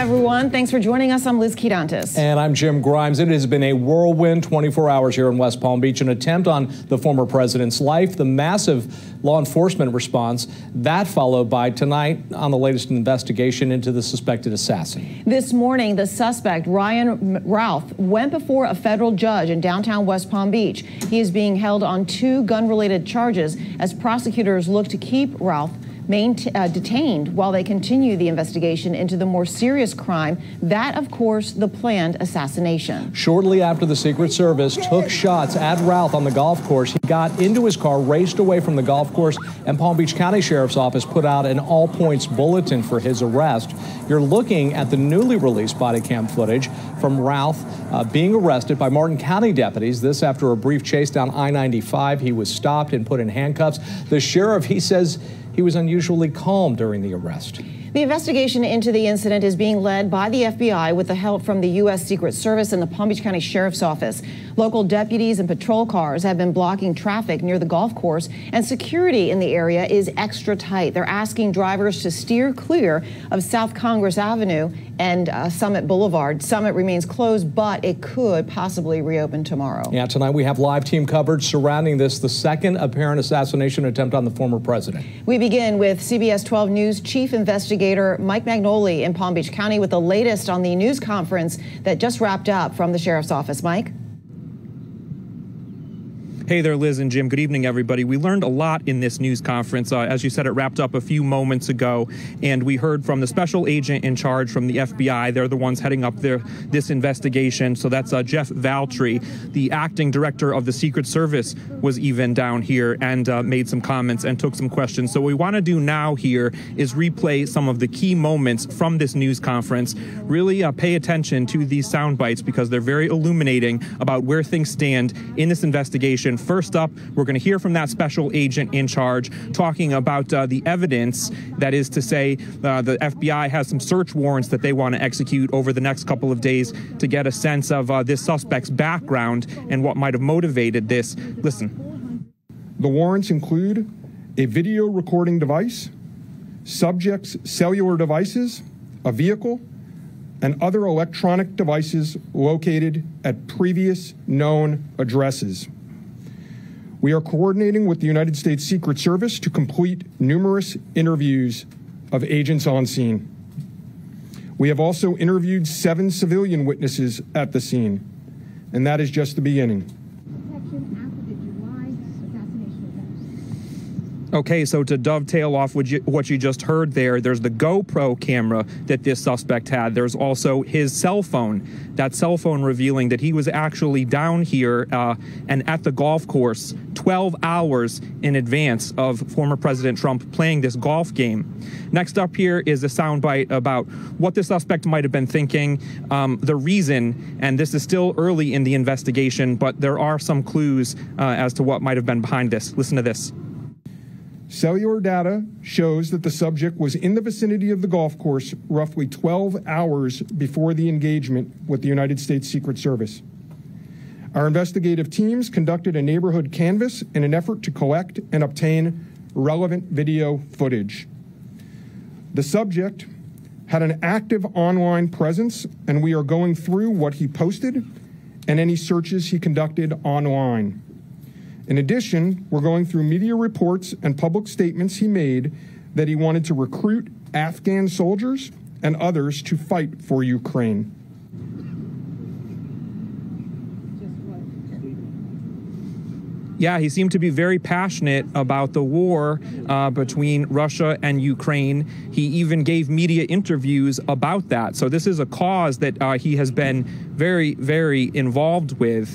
everyone. Thanks for joining us. I'm Liz Quirantes. And I'm Jim Grimes. It has been a whirlwind 24 hours here in West Palm Beach, an attempt on the former president's life, the massive law enforcement response, that followed by tonight on the latest investigation into the suspected assassin. This morning, the suspect, Ryan Routh, went before a federal judge in downtown West Palm Beach. He is being held on two gun related charges as prosecutors look to keep Routh uh, detained while they continue the investigation into the more serious crime, that, of course, the planned assassination. Shortly after the Secret Service took shots at Routh on the golf course, he got into his car, raced away from the golf course, and Palm Beach County Sheriff's Office put out an all points bulletin for his arrest. You're looking at the newly released body cam footage from Routh uh, being arrested by Martin County deputies. This after a brief chase down I 95. He was stopped and put in handcuffs. The sheriff, he says, he was unusually calm during the arrest. The investigation into the incident is being led by the FBI with the help from the U.S. Secret Service and the Palm Beach County Sheriff's Office. Local deputies and patrol cars have been blocking traffic near the golf course, and security in the area is extra tight. They're asking drivers to steer clear of South Congress Avenue and uh, Summit Boulevard. Summit remains closed, but it could possibly reopen tomorrow. Yeah, tonight we have live team coverage surrounding this, the second apparent assassination attempt on the former president. We begin with CBS 12 News chief investigator investigator Mike Magnoli in Palm Beach County with the latest on the news conference that just wrapped up from the sheriff's office. Mike? Hey there, Liz and Jim. Good evening, everybody. We learned a lot in this news conference. Uh, as you said, it wrapped up a few moments ago, and we heard from the special agent in charge from the FBI. They're the ones heading up their, this investigation. So that's uh, Jeff Veltri. The acting director of the Secret Service was even down here and uh, made some comments and took some questions. So what we want to do now here is replay some of the key moments from this news conference. Really uh, pay attention to these sound bites because they're very illuminating about where things stand in this investigation First up, we're going to hear from that special agent in charge talking about uh, the evidence. That is to say, uh, the FBI has some search warrants that they want to execute over the next couple of days to get a sense of uh, this suspect's background and what might have motivated this. Listen. The warrants include a video recording device, subjects' cellular devices, a vehicle, and other electronic devices located at previous known addresses. We are coordinating with the United States Secret Service to complete numerous interviews of agents on scene. We have also interviewed seven civilian witnesses at the scene, and that is just the beginning. Okay, so to dovetail off what you, what you just heard there, there's the GoPro camera that this suspect had. There's also his cell phone, that cell phone revealing that he was actually down here uh, and at the golf course 12 hours in advance of former President Trump playing this golf game. Next up here is a soundbite about what the suspect might have been thinking, um, the reason, and this is still early in the investigation, but there are some clues uh, as to what might have been behind this. Listen to this. Cellular data shows that the subject was in the vicinity of the golf course roughly 12 hours before the engagement with the United States Secret Service. Our investigative teams conducted a neighborhood canvass in an effort to collect and obtain relevant video footage. The subject had an active online presence, and we are going through what he posted and any searches he conducted online. In addition, we're going through media reports and public statements he made that he wanted to recruit Afghan soldiers and others to fight for Ukraine. Yeah, he seemed to be very passionate about the war uh, between Russia and Ukraine. He even gave media interviews about that. So this is a cause that uh, he has been very, very involved with.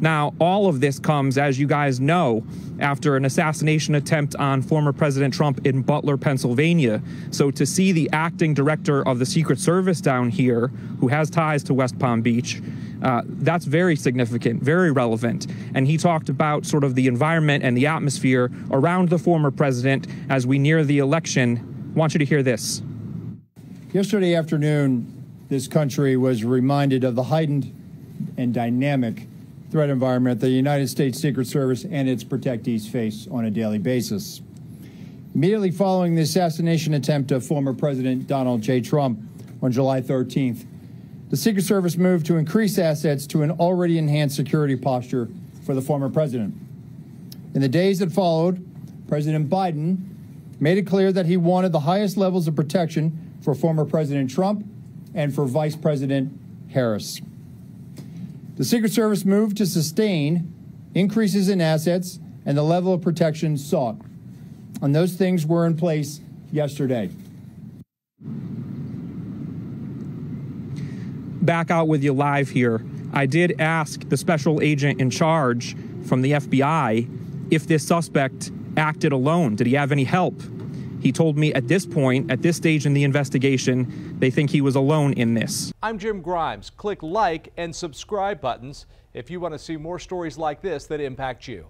Now, all of this comes, as you guys know, after an assassination attempt on former President Trump in Butler, Pennsylvania. So to see the acting director of the Secret Service down here, who has ties to West Palm Beach, uh, that's very significant, very relevant. And he talked about sort of the environment and the atmosphere around the former president as we near the election. I want you to hear this. Yesterday afternoon, this country was reminded of the heightened and dynamic threat environment the United States Secret Service and its protectees face on a daily basis. Immediately following the assassination attempt of former President Donald J. Trump, on July 13th. The Secret Service moved to increase assets to an already enhanced security posture for the former president. In the days that followed, President Biden made it clear that he wanted the highest levels of protection for former President Trump and for Vice President Harris. The Secret Service moved to sustain increases in assets and the level of protection sought. And those things were in place yesterday. Back out with you live here. I did ask the special agent in charge from the FBI if this suspect acted alone. Did he have any help? He told me at this point, at this stage in the investigation, they think he was alone in this. I'm Jim Grimes. Click like and subscribe buttons if you want to see more stories like this that impact you.